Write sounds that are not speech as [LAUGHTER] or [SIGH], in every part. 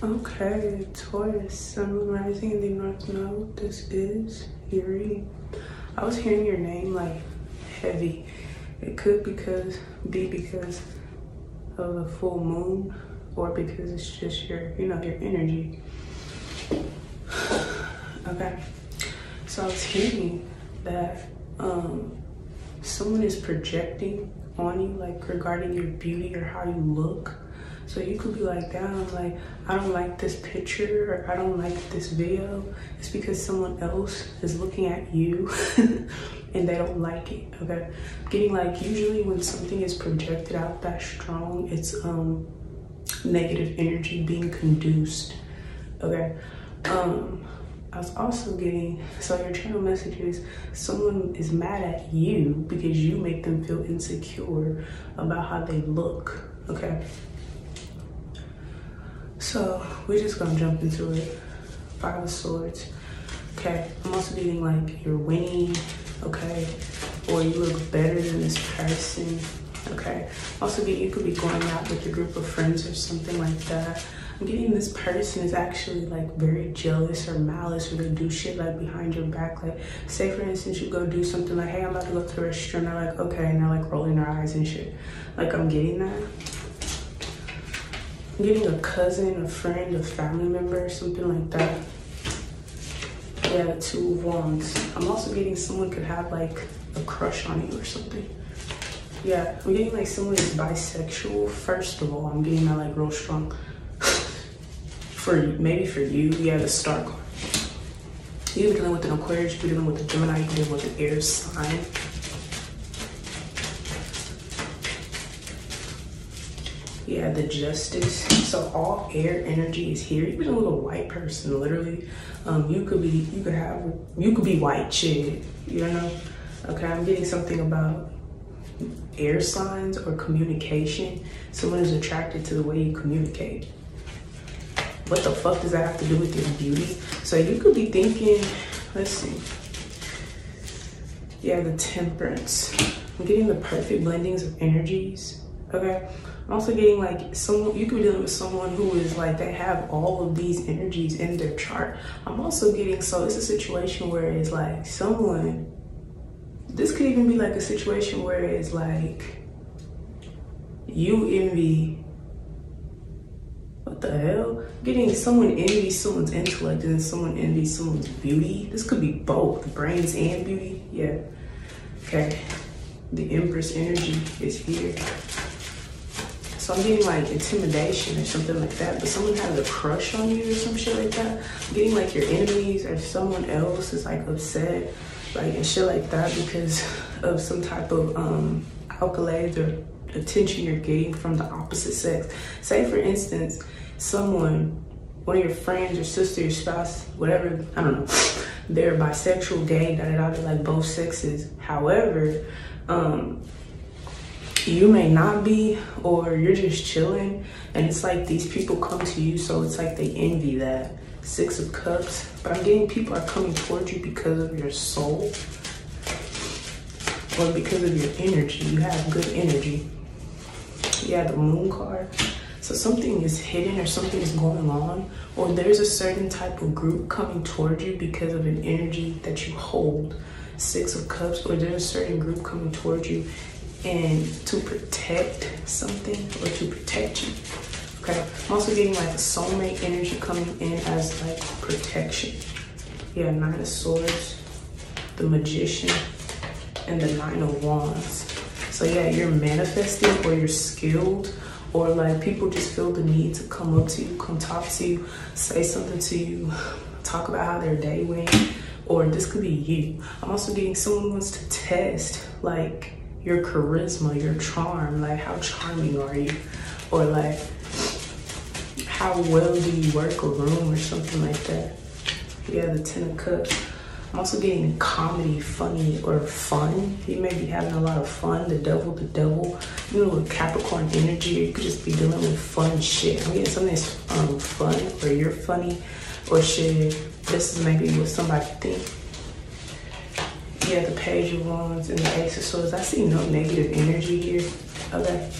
Okay, Taurus, Sun Rising in the North Node. This is Yuri. I was hearing your name like heavy. It could because be because of the full moon, or because it's just your, you know, your energy. [SIGHS] Okay, so I was hearing that um, someone is projecting on you, like regarding your beauty or how you look so you could be like, damn, like, I don't like this picture or I don't like this video. It's because someone else is looking at you [LAUGHS] and they don't like it, okay? Getting like, usually when something is projected out that strong, it's um negative energy being conduced, okay? Um, I was also getting, so your channel messages, someone is mad at you because you make them feel insecure about how they look, okay? So we're just gonna jump into it. Five of Swords. Okay, I'm also getting like you're winning, okay? Or you look better than this person, okay? Also getting you could be going out with a group of friends or something like that. I'm getting this person is actually like very jealous or malice or they do shit like behind your back. Like say for instance you go do something like, hey, I'm about to go to the restaurant. They're like, okay, and they're like rolling their eyes and shit. Like I'm getting that getting a cousin, a friend, a family member, something like that. Yeah, two of wands. I'm also getting someone could have like a crush on you or something. Yeah, I'm getting like someone is bisexual. First of all, I'm getting that like real strong. [LAUGHS] for maybe for you, yeah, the star card. You're dealing with an Aquarius, you're dealing with a Gemini, you're dealing with an air sign. Yeah, the justice. So all air energy is here. Even a little white person, literally. Um, you could be, you could have, you could be white shit. You know. Okay, I'm getting something about air signs or communication. Someone is attracted to the way you communicate. What the fuck does that have to do with your beauty? So you could be thinking, let's see. Yeah, the temperance. I'm getting the perfect blendings of energies. Okay. I'm also getting like someone, you could be dealing with someone who is like, they have all of these energies in their chart. I'm also getting, so it's a situation where it's like someone, this could even be like a situation where it's like you envy, what the hell? Getting someone envies someone's intellect and someone envies someone's beauty. This could be both, brains and beauty. Yeah. Okay. The Empress energy is here. So I'm getting like intimidation or something like that, but someone has a crush on you or some shit like that. Getting like your enemies or someone else is like upset, like and shit like that because of some type of um accolades or attention you're getting from the opposite sex. Say for instance, someone, one of your friends, or sister, your spouse, whatever, I don't know, they're bisexual, gay, da da da, like both sexes. However, um, you may not be or you're just chilling and it's like these people come to you so it's like they envy that six of cups. But i'm getting people are coming towards you because of your soul or because of your energy. You have good energy. Yeah the moon card. So something is hidden or something is going on or there's a certain type of group coming towards you because of an energy that you hold. Six of cups or there's a certain group coming towards you and to protect something or to protect you. Okay, I'm also getting like a soulmate energy coming in as like protection. Yeah, Nine of Swords, the Magician, and the Nine of Wands. So yeah, you're manifesting or you're skilled or like people just feel the need to come up to you, come talk to you, say something to you, talk about how their day went, or this could be you. I'm also getting someone wants to test like your charisma, your charm, like how charming are you? Or like how well do you work a room or something like that. Yeah, the Ten of Cups. I'm also getting comedy, funny, or fun. You may be having a lot of fun. The devil, the devil. You know, with Capricorn energy, you could just be dealing with fun shit. I'm getting something that's um, fun, or you're funny, or shit. This is maybe what somebody think yeah, the page of wands and the ace of swords. I see no negative energy here. Okay.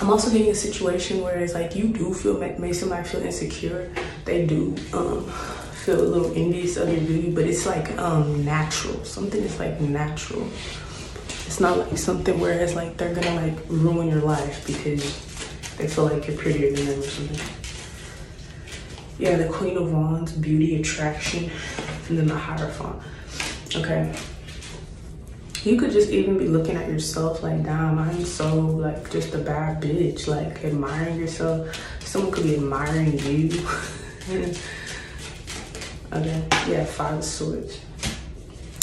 I'm also getting a situation where it's like you do feel make somebody feel insecure. They do um, feel a little envious of your beauty, but it's like um, natural. Something is like natural. It's not like something where it's like they're gonna like ruin your life because they feel like you're prettier than them or something. Yeah, the Queen of Wands, beauty, attraction, and then the Hierophant. Okay, you could just even be looking at yourself like, damn, I'm so like just a bad bitch, like admiring yourself. Someone could be admiring you. [LAUGHS] okay, yeah, five of swords.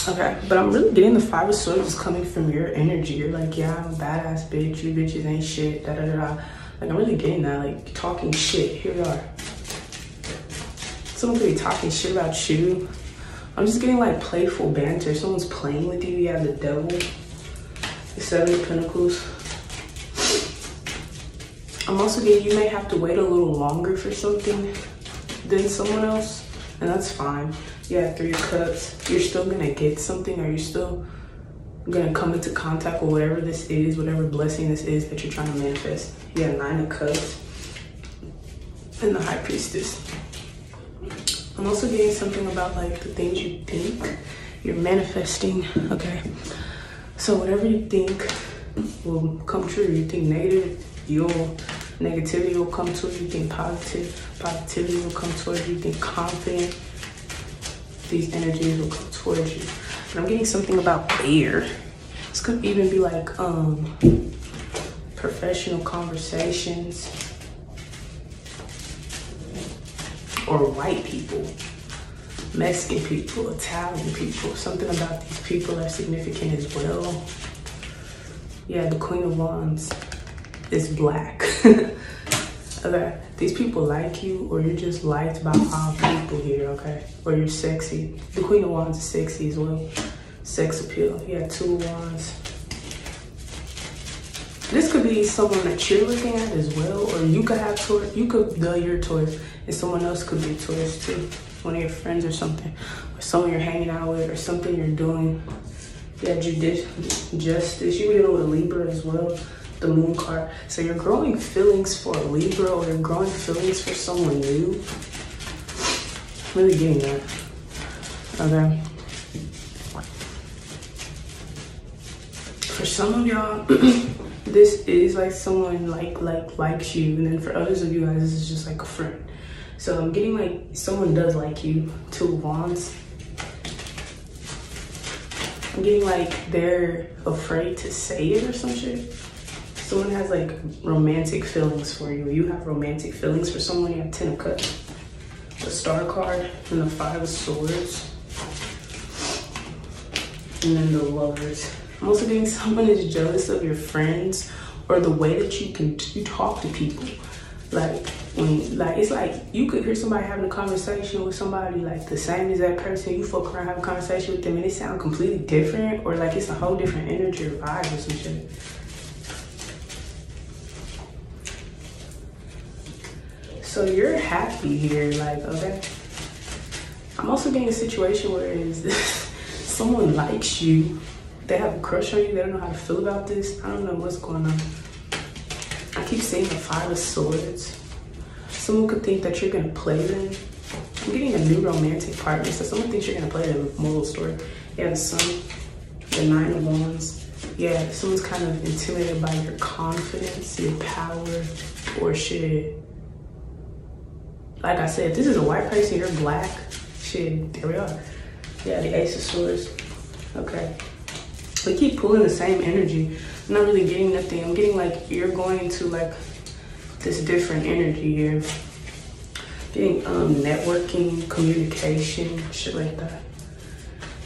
Okay, but I'm really getting the five of swords is coming from your energy. You're like, yeah, I'm a badass bitch. You bitches ain't shit. Da da da. da. Like I'm really getting that. Like talking shit. Here we are. Someone could be talking shit about you I'm just getting like playful banter. Someone's playing with you. You have the devil, the seven of pentacles. I'm also getting you may have to wait a little longer for something than someone else, and that's fine. You have three of cups. You're still gonna get something, or you're still gonna come into contact with whatever this is, whatever blessing this is that you're trying to manifest. You have nine of cups and the high priestess. I'm also getting something about like the things you think you're manifesting. Okay. So whatever you think will come true. You think negative, your negativity will come to you. You think positive, positivity will come towards you. You think confident, these energies will come towards you. And I'm getting something about air. This could even be like um professional conversations or white people, Mexican people, Italian people. Something about these people are significant as well. Yeah, the Queen of Wands is black. [LAUGHS] okay, these people like you or you're just liked by all people here, okay? Or you're sexy. The Queen of Wands is sexy as well. Sex appeal. Yeah, two Wands. This could be someone that you're looking at as well, or you could have Taurus, you could be your Taurus, and someone else could be a Taurus too. One of your friends or something, or someone you're hanging out with, or something you're doing. that you Yeah, justice. You deal with Libra as well, the moon card. So you're growing feelings for a Libra, or you're growing feelings for someone new. really getting that. Okay. For some of y'all, [CLEARS THROAT] this is like someone like like likes you and then for others of you guys this is just like a friend. So i'm getting like someone does like you two wands i'm getting like they're afraid to say it or some shit. Someone has like romantic feelings for you. You have romantic feelings for someone. You have ten of cups the star card and the five of swords and then the lovers I'm also getting someone is jealous of your friends or the way that you can you talk to people. Like when like it's like you could hear somebody having a conversation with somebody like the same as that person, you fuck around have a conversation with them and it sound completely different or like it's a whole different energy or vibe or some shit. So you're happy here, like, okay. I'm also getting a situation where is [LAUGHS] someone likes you they have a crush on you. They don't know how to feel about this. I don't know what's going on. I keep seeing the Five of Swords. Someone could think that you're gonna play them. I'm getting a new romantic partner. So someone thinks you're gonna play them. Moral story. Yeah, the Sun, the Nine of Wands. Yeah, someone's kind of intimidated by your confidence, your power, or shit. Like I said, this is a white person, you're black. Shit, there we are. Yeah, the Ace of Swords. Okay. They keep pulling the same energy. I'm not really getting nothing. I'm getting like you're going into like this different energy here. Getting um, networking, communication, shit like that.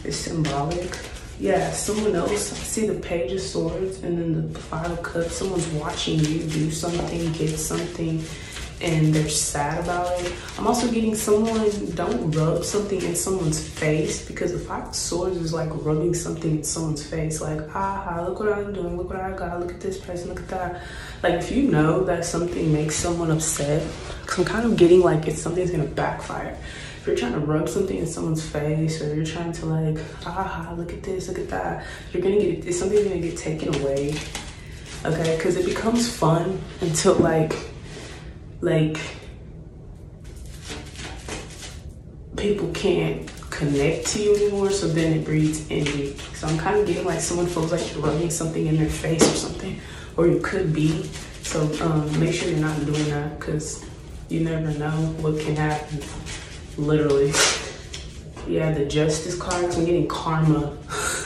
It's symbolic. Yeah, someone else. I see the page of swords and then the five of cups. Someone's watching you do something, get something and they're sad about it. I'm also getting someone, don't rub something in someone's face because the Five of Swords is like rubbing something in someone's face. Like, aha, look what I'm doing, look what I got, look at this person, look at that. Like, if you know that something makes someone upset, because I'm kind of getting like it's something's gonna backfire. If you're trying to rub something in someone's face or you're trying to like, aha, look at this, look at that, you're gonna get, something's gonna get taken away okay? Because it becomes fun until like, like people can't connect to you anymore, so then it breeds envy. So I'm kind of getting like someone feels like you're rubbing something in their face or something, or you could be. So um, make sure you're not doing that because you never know what can happen, literally. Yeah, the justice cards, I'm getting karma [LAUGHS]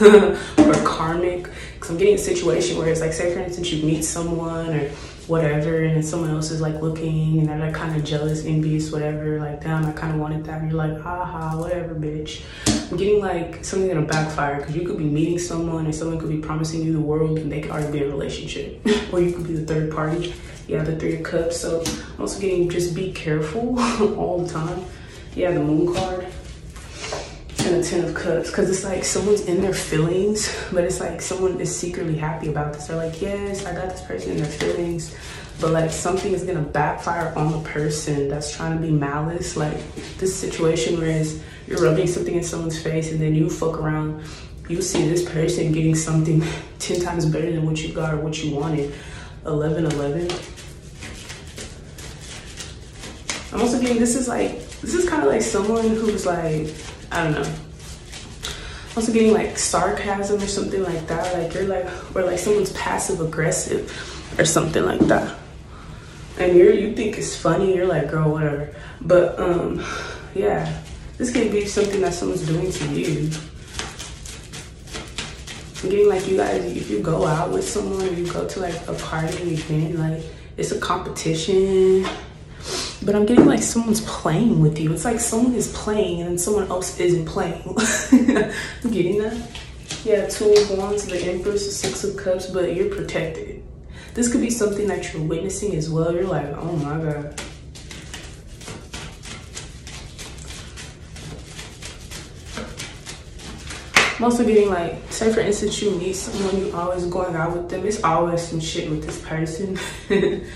or karmic. Because I'm getting a situation where it's like, say for instance, you meet someone or whatever, and then someone else is like looking and they're like kind of jealous, envious, whatever. Like, damn, I kind of wanted that. And you're like, haha, whatever, bitch. I'm getting like something gonna backfire because you could be meeting someone and someone could be promising you the world and they could already be in a relationship. [LAUGHS] or you could be the third party. Yeah, the three of cups. So I'm also getting just be careful [LAUGHS] all the time. Yeah, the moon card a ten of cups because it's like someone's in their feelings but it's like someone is secretly happy about this. They're like yes i got this person in their feelings. But like something is gonna backfire on the person that's trying to be malice. Like this situation where you're rubbing something in someone's face and then you fuck around you see this person getting something [LAUGHS] 10 times better than what you got or what you wanted. 11 11 i'm also getting this is like this is kind of like someone who's like I don't know. Also getting like sarcasm or something like that. Like you're like, or like someone's passive aggressive or something like that. And you're, you think it's funny. You're like, girl, whatever. But um, yeah, this can be something that someone's doing to you. Getting like you guys, if you go out with someone or you go to like a party event, like it's a competition but I'm getting like someone's playing with you. It's like someone is playing and then someone else isn't playing. [LAUGHS] I'm getting that? Yeah, two of wands, the empress, the six of cups, but you're protected. This could be something that you're witnessing as well. You're like, oh my God. I'm also getting like, say for instance, you meet someone, you always going out with them. It's always some shit with this person. [LAUGHS]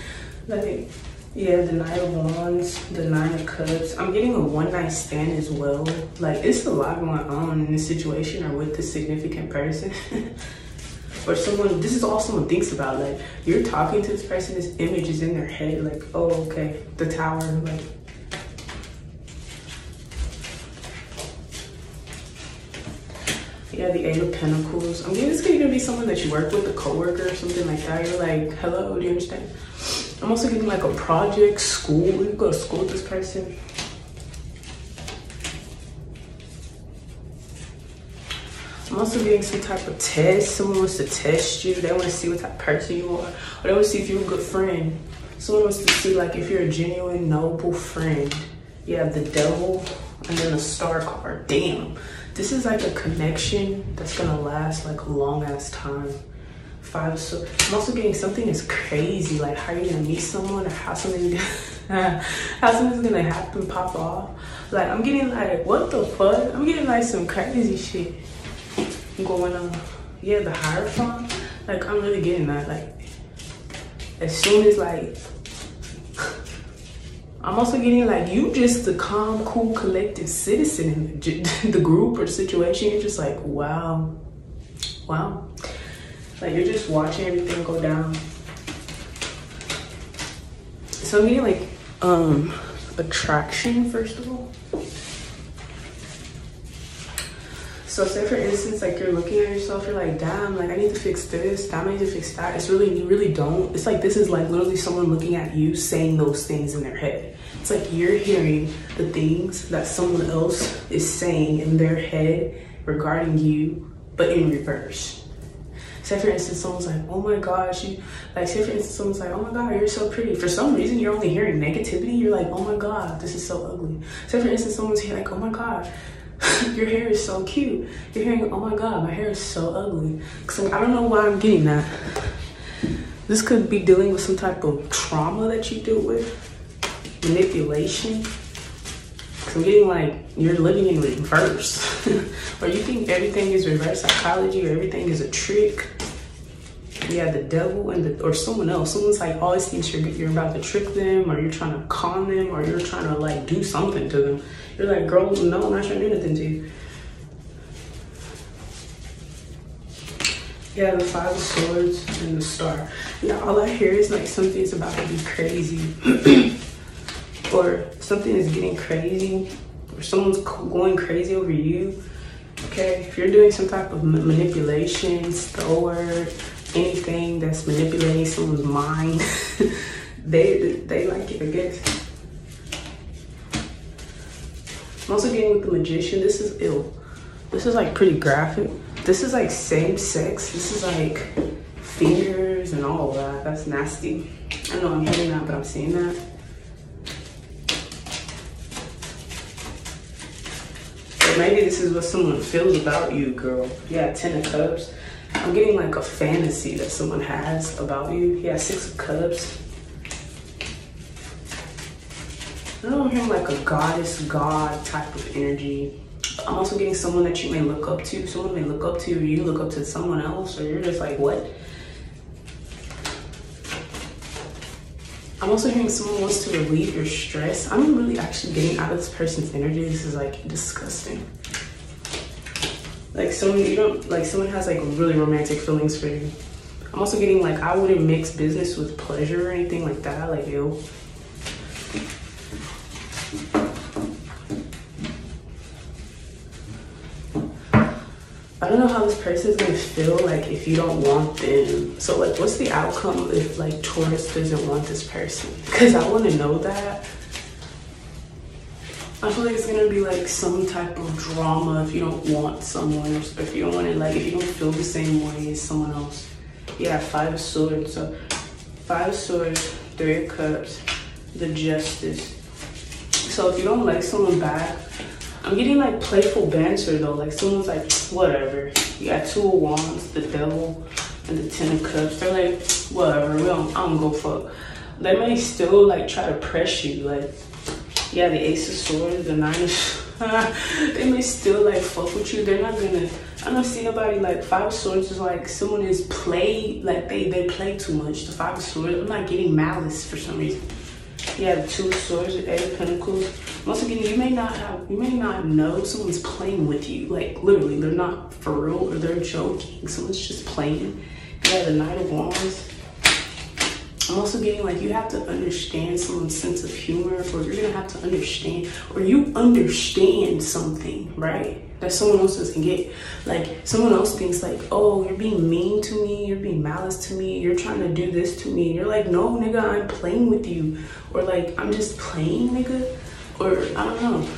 like, yeah, the Nine of Wands, the Nine of Cups. I'm getting a one night stand as well. Like, it's a lot going on in this situation or with this significant person. [LAUGHS] or someone, this is all someone thinks about. Like, you're talking to this person, this image is in their head. Like, oh, okay, the tower. Like, yeah, the Eight of Pentacles. I'm getting this could even be someone that you work with, a coworker or something like that. You're like, hello, do you understand? I'm also getting like a project, school. You go to school with this person. I'm also getting some type of test. Someone wants to test you. They want to see what type of person you are. Or they want to see if you're a good friend. Someone wants to see like if you're a genuine, noble friend. You have the devil and then a star card. Damn. This is like a connection that's going to last like a long ass time five so i'm also getting something is crazy like how you're gonna meet someone or how something [LAUGHS] how something's gonna happen pop off like i'm getting like what the fuck i'm getting like some crazy shit going on yeah the hierophant like i'm really getting that like as soon as like [LAUGHS] I'm also getting like you just the calm, cool, collected citizen in the, [LAUGHS] the group or situation. You're just like, wow, wow. Like you're just watching everything go down. So I'm getting like um attraction first of all. So say for instance, like you're looking at yourself, you're like, damn, like I need to fix this, damn, I need to fix that. It's really, you really don't. It's like this is like literally someone looking at you saying those things in their head. It's like you're hearing the things that someone else is saying in their head regarding you, but in reverse say for instance someone's like oh my gosh you like say for instance someone's like oh my god you're so pretty. For some reason you're only hearing negativity. You're like oh my god this is so ugly. Say for instance someone's like oh my god [LAUGHS] your hair is so cute. You're hearing oh my god my hair is so ugly. So i don't know why i'm getting that. This could be dealing with some type of trauma that you deal with manipulation. I'm getting like you're living in reverse, [LAUGHS] or you think everything is reverse psychology, or everything is a trick. Yeah, the devil and the, or someone else. Someone's like always thinks you're you're about to trick them, or you're trying to con them, or you're trying to like do something to them. You're like, girl, no, I'm not trying to do anything to you. Yeah, the five of swords and the star. Now all I hear is like something's about to be crazy. [CLEARS THROAT] or something is getting crazy. Or someone's going crazy over you. Okay, if you're doing some type of manipulation, store, anything that's manipulating someone's mind, [LAUGHS] they they like it, I guess. I'm also getting with the magician. This is ill. This is like pretty graphic. This is like same sex. This is like fingers and all that. That's nasty. I know I'm hearing that, but I'm seeing that. But maybe this is what someone feels about you, girl. Yeah, Ten of Cups. I'm getting like a fantasy that someone has about you. Yeah, Six of Cups. I don't know, I'm hearing like a goddess, god type of energy. I'm also getting someone that you may look up to. Someone may look up to, or you look up to someone else, or you're just like, what? I'm also hearing someone wants to relieve your stress. I'm really actually getting out of this person's energy. This is like disgusting. Like someone you don't like someone has like really romantic feelings for you. I'm also getting like I wouldn't mix business with pleasure or anything like that. Like ew. I don't know how this person is gonna feel like if you don't want them. So like what's the outcome if like Taurus doesn't want this person? Because I wanna know that. I feel like it's gonna be like some type of drama if you don't want someone, or if you don't want it, like if you don't feel the same way as someone else. Yeah, five of swords. So five of swords, three of cups, the justice. So if you don't like someone back, I'm getting like playful banter though. Like someone's like, whatever. You got two of wands, the devil, and the ten of cups. They're like, whatever. We don't. I don't go fuck. They may still like try to press you. Like, yeah, the ace of swords, the nine of. [LAUGHS] they may still like fuck with you. They're not gonna. I don't see nobody like five of swords is like someone is play like they they play too much. The five of swords. I'm not getting malice for some reason. Yeah, the two of swords, the eight of pentacles. Once again, you may not have, you may not know someone's playing with you. Like literally, they're not for real or they're joking. Someone's just playing. Yeah, the knight of wands. I'm also getting like you have to understand someone's sense of humor, or you're gonna have to understand, or you understand something, right? That someone else doesn't get. Like someone else thinks like, oh, you're being mean to me, you're being malice to me, you're trying to do this to me. And you're like, no, nigga, I'm playing with you. Or like, I'm just playing, nigga. Or I don't know.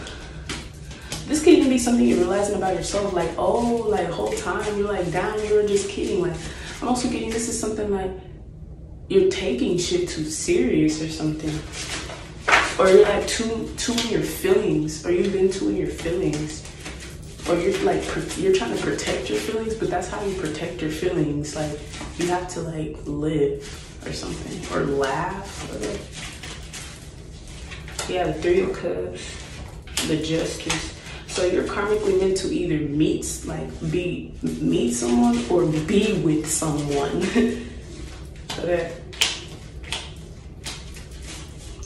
This could even be something you're realizing about yourself. Like, oh, like whole time you're like, damn, you were just kidding. Like, I'm also getting this is something like you're taking shit too serious or something. Or you're like too too in your feelings, or you've been too in your feelings. Or you're like you're trying to protect your feelings, but that's how you protect your feelings. Like you have to like live or something, or laugh. Or like, yeah, the three of cups, the justice. So you're karmically meant to either meet, like be meet someone or be with someone. [LAUGHS] okay.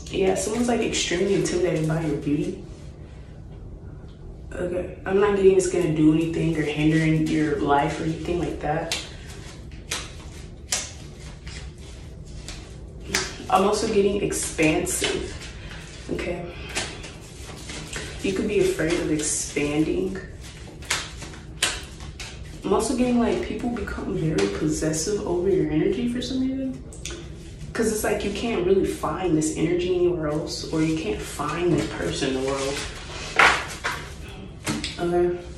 Yeah, someone's like extremely intimidated by your beauty. Okay, I'm not getting it's gonna do anything or hindering your life or anything like that. I'm also getting expansive. Okay. You could be afraid of expanding. I'm also getting like people become very possessive over your energy for some reason. Cause it's like you can't really find this energy anywhere else or you can't find this person in the world. Okay.